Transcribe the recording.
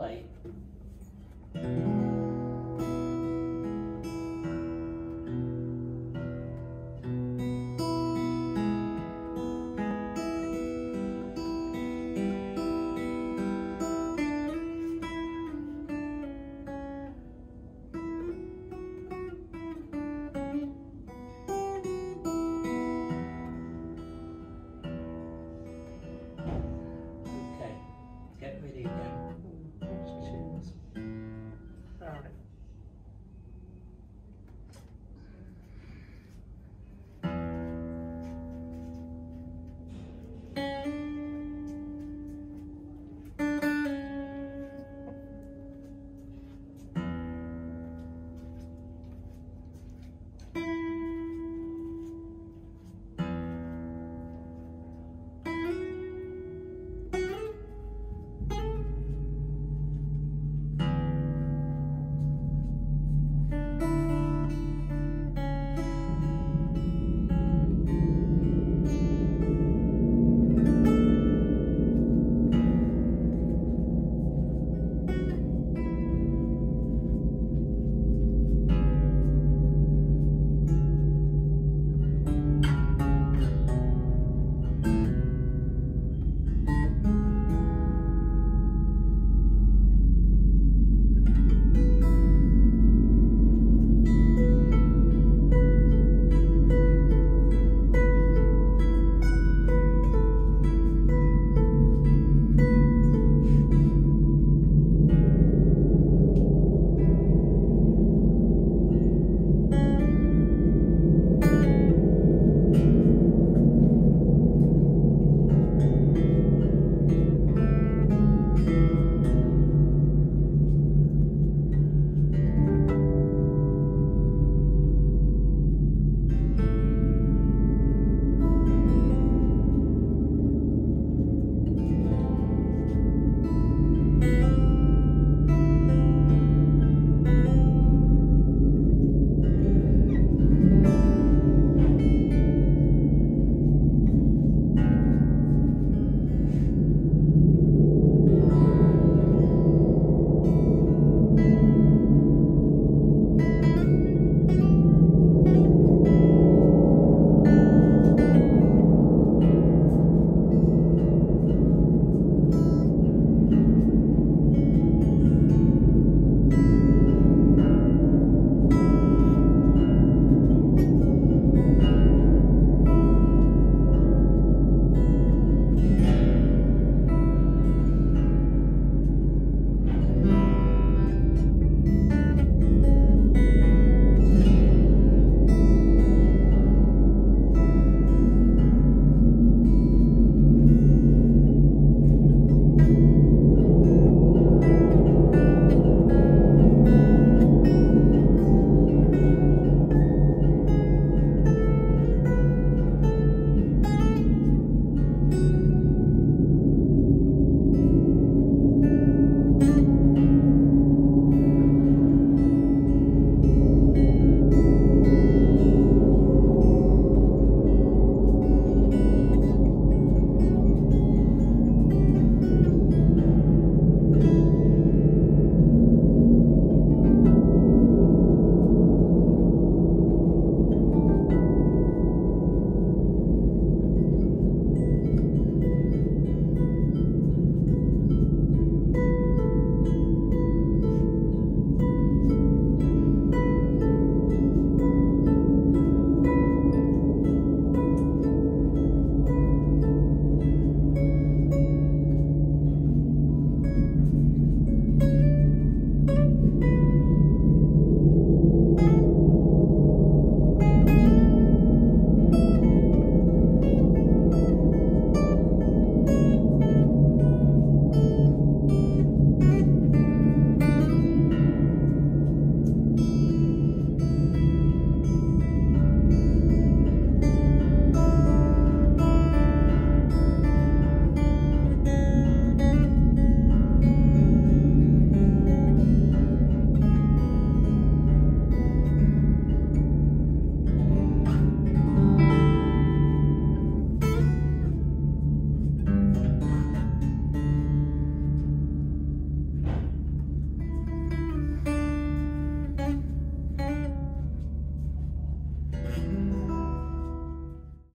play. Okay, get ready again.